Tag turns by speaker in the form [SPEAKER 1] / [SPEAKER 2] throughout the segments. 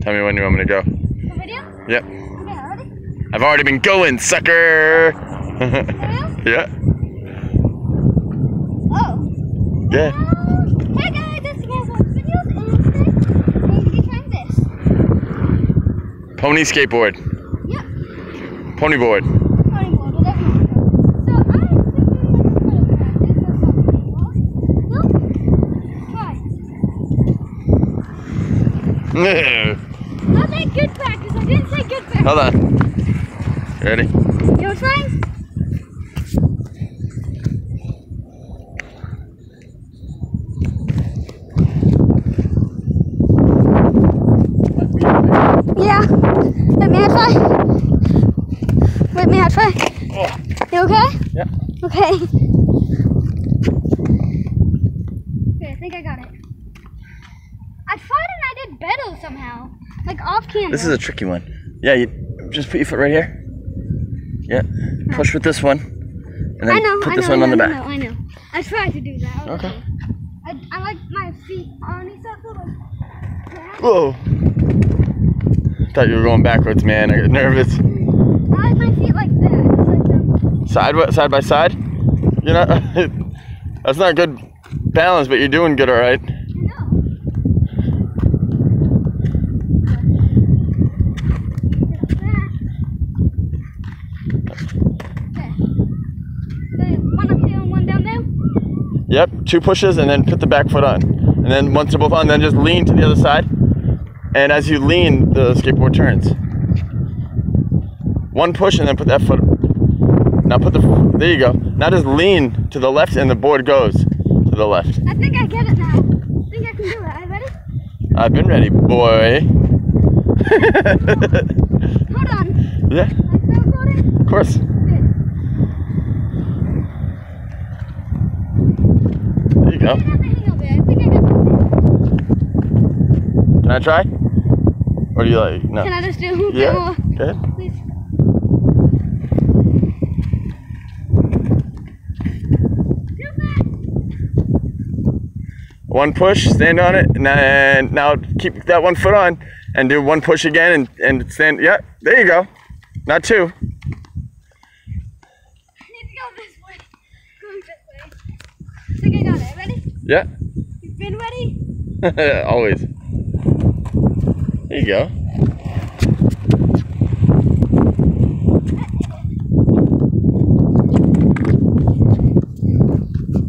[SPEAKER 1] Tell me when you want me to go.
[SPEAKER 2] The video?
[SPEAKER 1] Yep.
[SPEAKER 2] Okay.
[SPEAKER 1] I've already been going, sucker.
[SPEAKER 2] Video?
[SPEAKER 1] yeah.
[SPEAKER 2] Oh.
[SPEAKER 1] Yeah.
[SPEAKER 2] Um, hey guys, this is videos, and today we're going to be trying this.
[SPEAKER 1] Pony skateboard.
[SPEAKER 2] Yep.
[SPEAKER 1] Pony board.
[SPEAKER 2] Running board, whatever you want to call it. I've been doing like a little practice or something. Well, try. I said good practice. I didn't say good practice.
[SPEAKER 1] Hold on. Ready?
[SPEAKER 2] You want to try? Yeah. Wait, may I try? Wait, may I try? Oh. You okay?
[SPEAKER 1] Yeah.
[SPEAKER 2] Okay. Okay, I think I got it. I tried and I did better somehow. Like off camera.
[SPEAKER 1] This is a tricky one. Yeah, you just put your foot right here. Yeah. Push with this one. And then
[SPEAKER 2] I know,
[SPEAKER 1] put
[SPEAKER 2] I
[SPEAKER 1] this
[SPEAKER 2] know,
[SPEAKER 1] one
[SPEAKER 2] I
[SPEAKER 1] on the
[SPEAKER 2] know,
[SPEAKER 1] back.
[SPEAKER 2] I know, I know. I tried to do that.
[SPEAKER 1] Okay.
[SPEAKER 2] I, I like my feet on each other. Like that.
[SPEAKER 1] Whoa. Thought you were going backwards, man. I got nervous.
[SPEAKER 2] I like my feet like that. Like.
[SPEAKER 1] Side side by side. You know, that's not good balance, but you're doing good, all right.
[SPEAKER 2] I know. Okay. So, one up here and one down there.
[SPEAKER 1] Yep, two pushes and then put the back foot on. And then once they're both on, then just lean to the other side. And as you lean, the skateboard turns. One push and then put that foot. Now put the, there you go. Now just lean to the left and the board goes to the left.
[SPEAKER 2] I think I get it now. I think I can do it. Are you ready?
[SPEAKER 1] I've been ready, boy.
[SPEAKER 2] Hold on.
[SPEAKER 1] yeah,
[SPEAKER 2] Am I still recording?
[SPEAKER 1] of course.
[SPEAKER 2] Good.
[SPEAKER 1] There you go.
[SPEAKER 2] I got the hang of it. I think I got the
[SPEAKER 1] Can I try? Or do you like, no?
[SPEAKER 2] Can I just do
[SPEAKER 1] Yeah, good.
[SPEAKER 2] Please.
[SPEAKER 1] One push, stand on it, and then now keep that one foot on, and do one push again, and, and stand. Yeah, there you go. Not two.
[SPEAKER 2] I need to go this way. Going this way. I think I got it. Ready?
[SPEAKER 1] Yeah,
[SPEAKER 2] You've been ready?
[SPEAKER 1] always. There you go.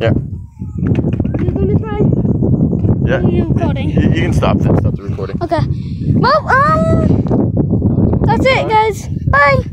[SPEAKER 1] Yeah,
[SPEAKER 2] You're gonna try?
[SPEAKER 1] yeah.
[SPEAKER 2] You recording?
[SPEAKER 1] You, you can stop then. Stop the recording.
[SPEAKER 2] Okay. Well, um, that's it, guys. Bye.